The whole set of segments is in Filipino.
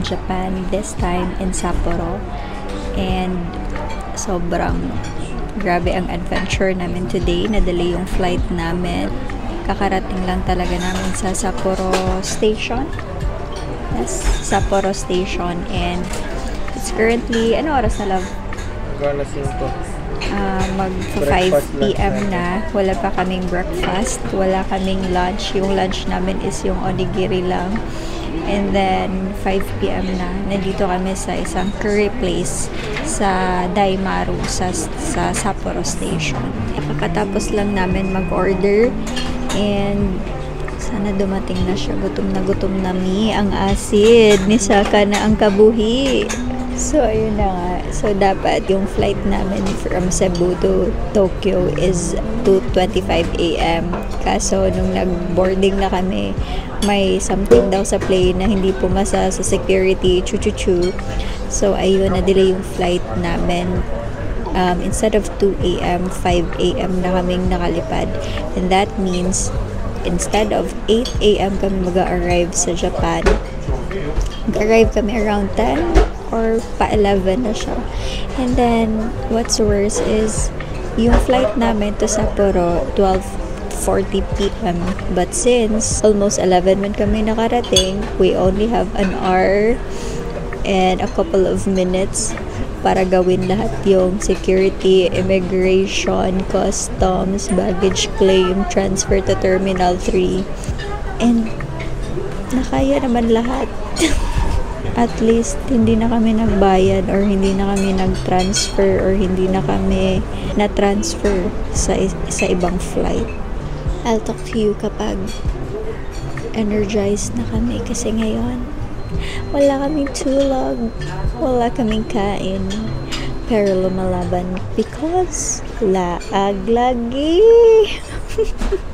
in Japan this time in Sapporo. And sobrang grabe ang adventure namin today. Nadali yung flight namin. Kakarating lang talaga namin sa Sapporo Station. Yes, Sapporo Station. And it's currently, ano oras na love? Gana 5. Ah, mag 5 Breakfast, lunch p.m. na. Wala pa kaming breakfast. Wala kaming lunch. Yung lunch namin is yung onigiri lang. And then, 5 p.m. na. Nandito kami sa isang curry place sa Daimaru sa, sa Sapporo Station. Kakatapos lang namin mag-order. And sana dumating na siya. Gutom na gutom na mi. Ang acid. Ni Saka na ang kabuhi. So, ayun na nga. So, dapat yung flight namin from Cebu to Tokyo is 2.25 a.m. Kaso, nung nag-boarding na kami, may something daw sa plane na hindi pumasa sa security, chu-chu-chu. So, ayun, na-delay yung flight namin. Um, instead of 2 a.m., 5 a.m. na kaming nakalipad. And that means, instead of 8 a.m. kami mag-arrive sa Japan, mag-arrive kami around 10 or pa-11 na siya. And then, what's worse is, yung flight namin to Sapporo, 12.40 p.m. But since almost 11 man kami nakarating, we only have an hour and a couple of minutes para gawin lahat yung security, immigration, customs, baggage claim, transfer to Terminal 3. And nakaya naman lahat. At least, hindi na kami nagbayad or hindi na kami nag-transfer or hindi na kami na-transfer sa, sa ibang flight. I'll talk to you kapag energized na kami kasi ngayon wala kaming tulog, wala kaming kain. Pero lumalaban because laag lagi.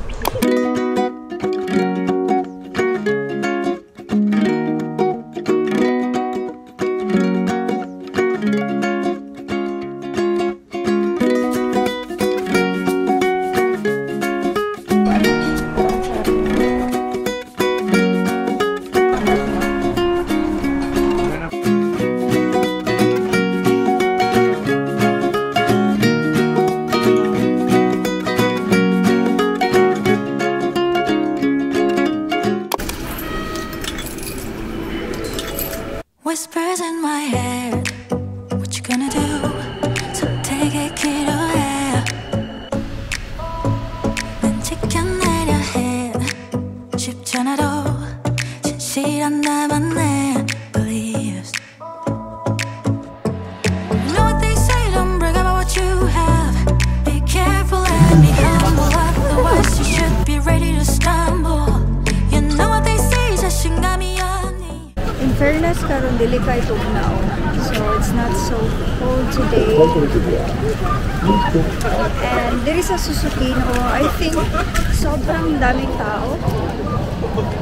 it, kid, today. And there is a Susukino. I think sobrang daming tao.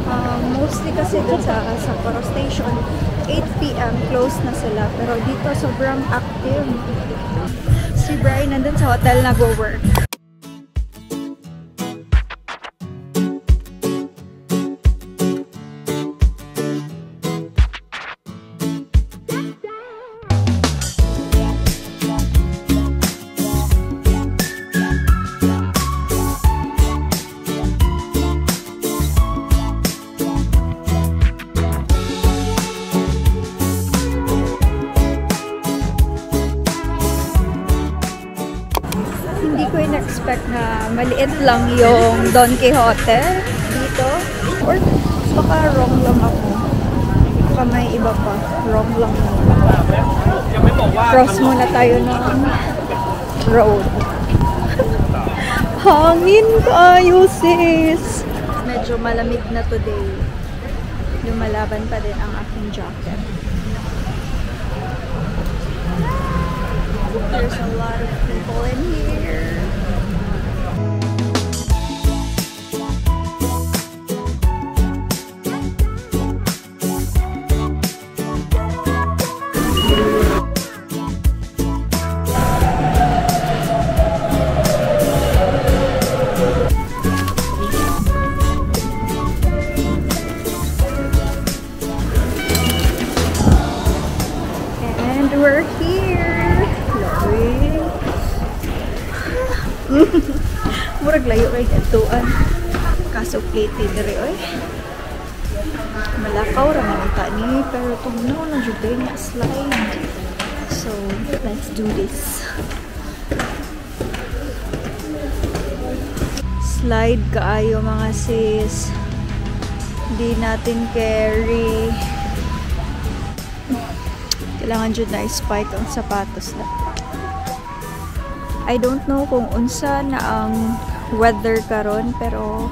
Um, mostly kasi dun sa Sapporo Station, 8 p.m. close na sila. Pero dito sobrang active. Si Brian nandun sa hotel nag-work. Lang yung Don Quixote dito. Or baka wrong lang ako. Baka may iba pa. Wrong lang ako. Cross muna tayo ng road. Hangin kayo, sis! Medyo malamig na today. Lumalaban pa din ang aking jacket. There's a lot of people in here. Murag atuan. Kaso plated rin, oy. Malakaw raman ang tani, pero tugnaw na jud niya slide. So, let's do this. Slide kaayo mga sis. Hindi natin carry. Kailangan jud na spike ang sapatos na. I don't know kung unsa na ang weather karon pero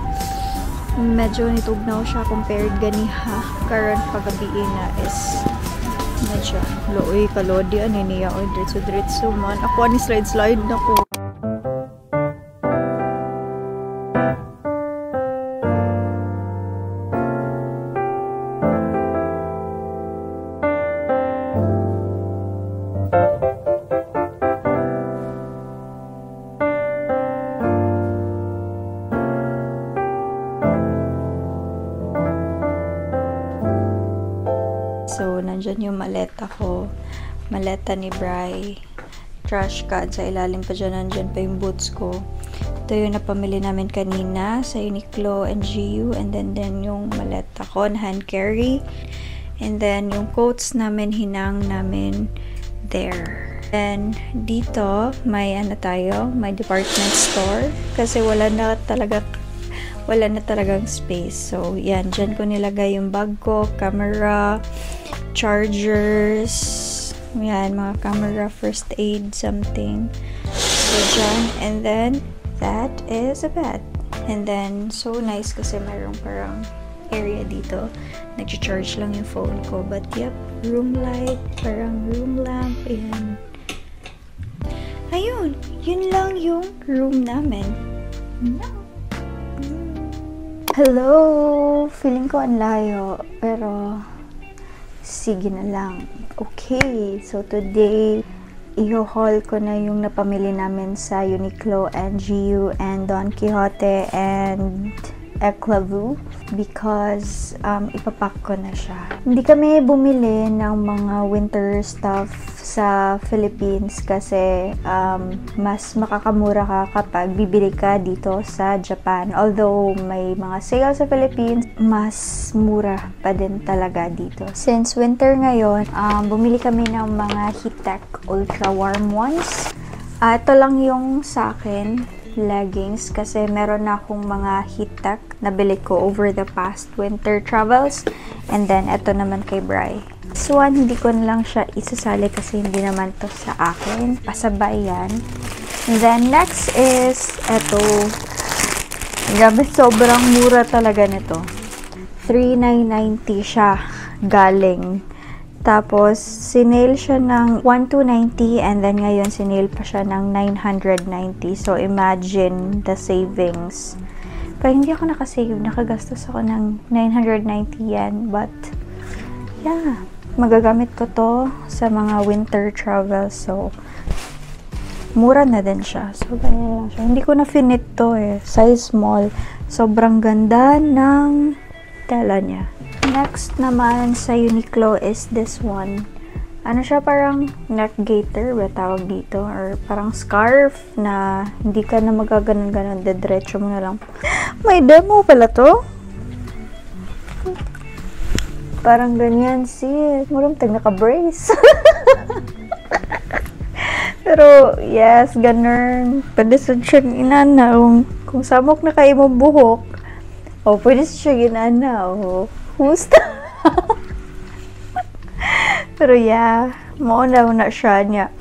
medyo nitugnaw siya compared ganiha karon pagabi na is medyo looy kalodi ani niya oy diretso diretso man. Ako ani slide slide na ko. So, maleta ko. Maleta ni Bri. Trash can. Sa ilalim pa dyan, nandyan pa yung boots ko. Ito yung napamili namin kanina sa Uniqlo and GU. And then, then yung maleta ko hand carry. And then, yung coats namin, hinang namin there. And dito, may ano tayo, may department store. Kasi wala na talaga wala na talagang space. So, yan. Diyan ko nilagay yung bag ko, camera, chargers, yan, mga camera, first aid, something. So, dyan. And then, that is a bed. And then, so nice kasi mayroong parang area dito. Nag-charge lang yung phone ko. But, yep, room light, parang room lamp, ayan. Ayun, yun lang yung room namin. Hello! Feeling ko ang layo, pero sige na lang. Okay, so today, i-haul ko na yung napamili namin sa Uniqlo and GU and Don Quixote and Eclavu because um, ipapack ko na siya. Hindi kami bumili ng mga winter stuff sa Philippines kasi um, mas makakamura ka kapag bibili ka dito sa Japan. Although may mga sale sa Philippines, mas mura pa din talaga dito. Since winter ngayon, um, bumili kami ng mga Heattech Ultra Warm ones. Ah, ito lang yung sa akin leggings kasi meron na akong mga heat-tech na bili ko over the past winter travels. And then, ito naman kay Bri. This one, hindi ko na lang siya isasali kasi hindi naman to sa akin. Pasabay yan. And then, next is, ito. Grabe, sobrang mura talaga nito. 3,990 siya galing. Tapos, sinail siya ng 1,290 and then ngayon sinail pa siya ng 990. So, imagine the savings. Pero hindi ako nakasave. Nakagastos ako ng 990 yan. But, yeah. Magagamit ko to sa mga winter travel. So, mura na din siya. So, ganyan lang siya. Hindi ko na finit to eh. Size small. Sobrang ganda ng tela niya. Next naman sa Uniqlo is this one. Ano siya parang neck gaiter ba tawag dito? Or parang scarf na hindi ka na magaganon-ganon. Dediretso mo na lang. May demo pala to? Parang ganyan si Murum tag naka-brace. Pero, yes, ganun. Pwede sa siya inanaw. Kung samok na kayo mo buhok, o pwede siya ginanaw. Husta. Pero yeah, mauna na siya niya.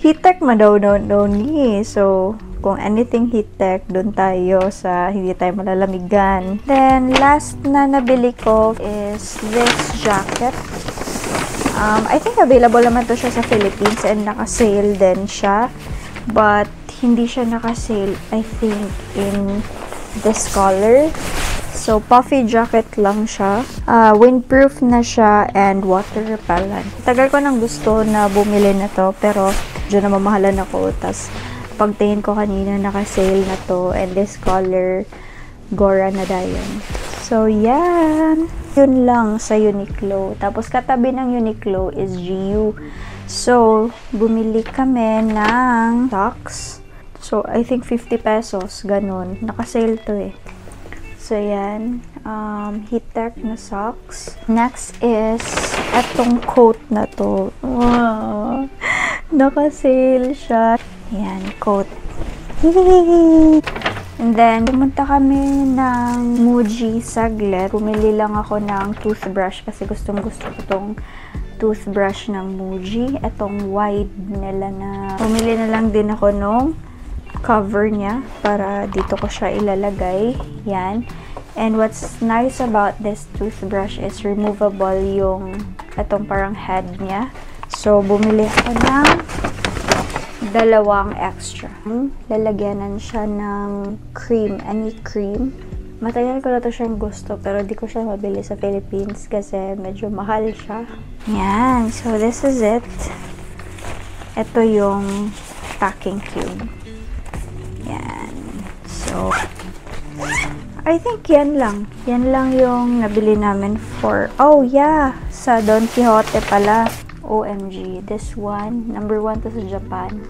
Hitek ma daw daw daw ni. So, kung anything hitek, doon tayo sa hindi tayo malalamigan. Then, last na nabili ko is this jacket. Um, I think available naman to siya sa Philippines and naka-sale din siya. But, hindi siya naka-sale, I think, in this color. So, puffy jacket lang siya. Uh, windproof na siya and water repellent. Tagal ko nang gusto na bumili na to pero dyan na mamahalan ako. Tapos, pagtingin ko kanina, naka-sale na to. And this color, Gora na dayon. So, yan. Yun lang sa Uniqlo. Tapos, katabi ng Uniqlo is GU. So, bumili kami ng socks. So, I think 50 pesos. Ganun. Naka-sale to eh. So, yan. Um, tech na socks. Next is, etong coat na to. Wow. Naka-sale siya. Yan, coat. And then, pumunta kami ng Muji saglit. Bumili lang ako ng toothbrush kasi gustong gusto ko tong toothbrush ng Muji. Itong wide nila na bumili na lang din ako nung cover niya para dito ko siya ilalagay. Yan. And what's nice about this toothbrush is removable yung itong parang head niya. So, bumili ako ng dalawang extra. Lalagyanan siya ng cream, any cream. Matagal ko na to siyang gusto, pero di ko siya mabili sa Philippines kasi medyo mahal siya. Yan. So, this is it. Ito yung packing cube. Yan. So, I think yan lang. Yan lang yung nabili namin for, oh yeah, sa Don Quixote pala. OMG, this one, number one to sa Japan.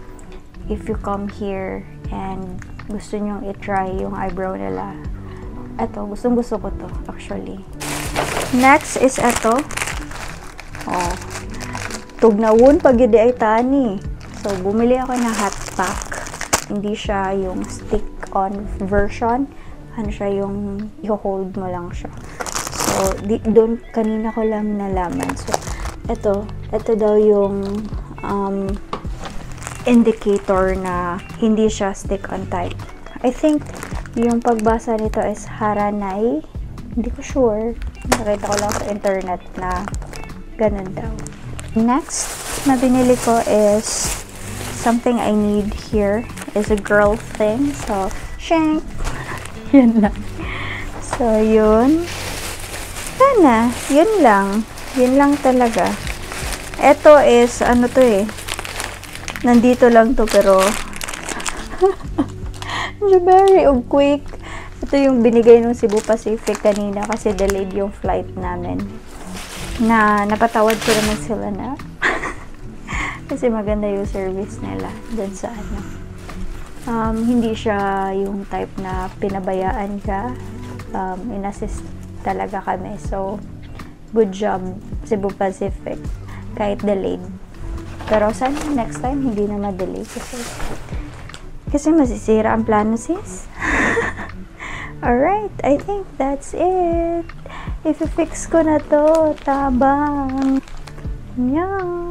If you come here and gusto nyong i-try yung eyebrow nila, eto, gustong gusto ko to, actually. Next is eto. Oh, tugnawon pag ay tani. So, bumili ako ng hot pack. Hindi siya yung stick-on version. Ano siya yung i-hold mo lang siya. So, doon kanina ko lang nalaman. So, ito, ito daw yung um, indicator na hindi siya stick-on type. I think yung pagbasa nito is Haranai. Hindi ko sure. Nakita ko lang sa internet na ganun daw. Next na binili ko is something I need here is a girl thing. So, shank! yun lang. So, yun. Sana, yun lang. Yun lang talaga. Ito is, ano to eh. Nandito lang to pero very of quick. Ito yung binigay ng Cebu Pacific kanina kasi delayed yung flight namin. Na napatawad ko naman sila na. Kasi maganda yung service nila dun sa ano. Um, hindi siya yung type na pinabayaan ka. Um, inassist talaga kami. So, good job Cebu Pacific kahit delayed. Pero sana next time hindi na ma-delay kasi kasi masisira ang plano sis. Alright, I think that's it. If fix ko na to, tabang. Yeah.